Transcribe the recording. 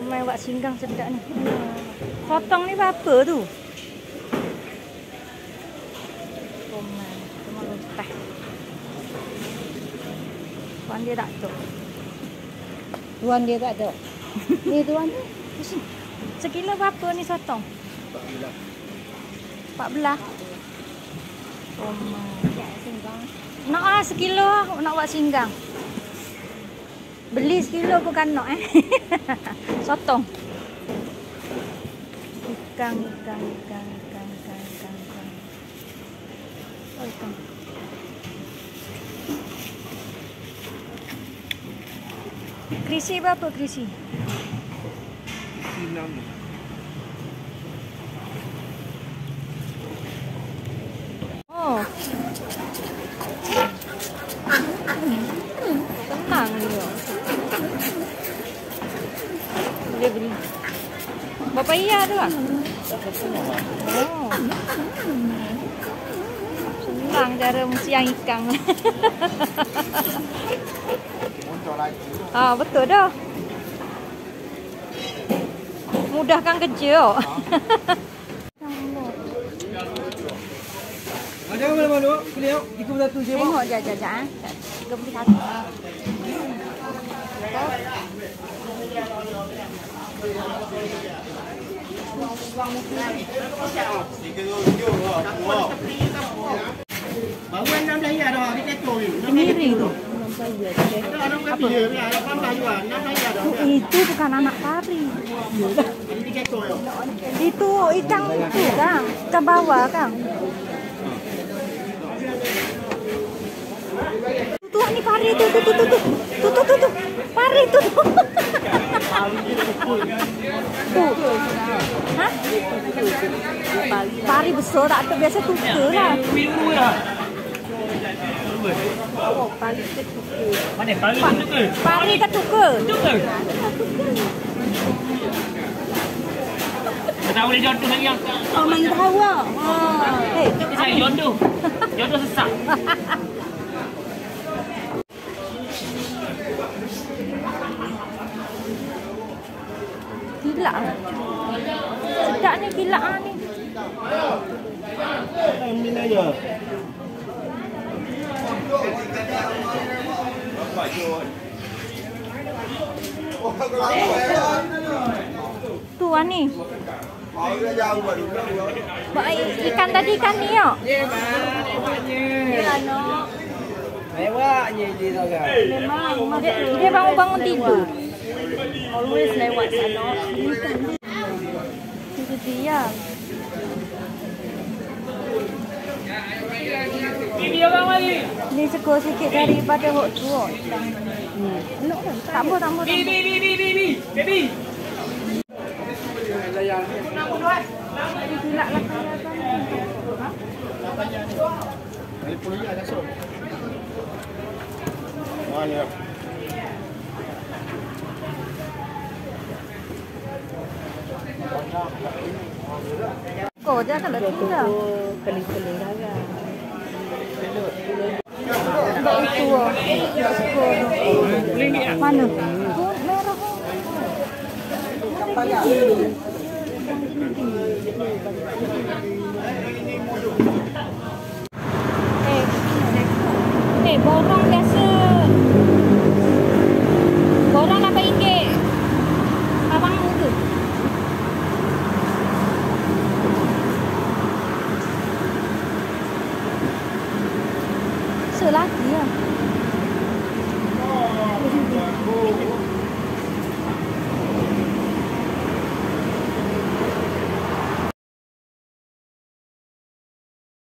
Main buat singgang sedap ni. Potong ni berapa tu? Komai. Cuma lupa. Tuan dia tak tu. Tuan dia tak ada. Ni tuan ni. Sekilo berapa ni sotong? 14. Komai. Singgang. Nak ah sekilo nak buat singgang. Beli sekilo pun kanak eh. Sotong. Ikan, ikan, ikan, ikan, ikan, ikan, ikan. Oh, ikan. Krisi berapa krisi? Krisi 6. Boleh beli. Berapa iya tu ah? Oh. Senang cara siang ikan. ah, betul dah. Mudahkan kerja. Ada mana mana? Kuliah. Ikut satu je. Tengok je je je ah. 31. Layar dah, dia kecoh ni. Enam Sendiri tu. Itu bukan anak pari. Itu ikan itu kan, ikan bawah kan. Tuh ni pari tu tu tu tu tu tu tu tu tu lari tu. tu. Ha? Pari besar tak tu biasa tu ke lah. Ilmu lah. Oh, pari ke tuka. Mana pari ke tuka? Pari ke tuka? Tak tahu jodoh lagi yang. Oh, mana tahu lah. Oh. Hey, saya jodoh. Jodoh sesak. Kilak ah. Sedap ni kilak ah ni. Ambil aja. Tu ah ni. Baik ikan tadi ikan ni yok. Ya, banyak. Ya, anak. Lewatnya dia tu kan. Memang dia, dia bangun-bangun tidur. Always lewat sana. Itu dia. Bibi orang mari. Ni sekur sikit daripada hok tu. Hmm. Tak apa, tak apa. so. Ah, ya. Kau je kan letih внимание. Eh, borong dia.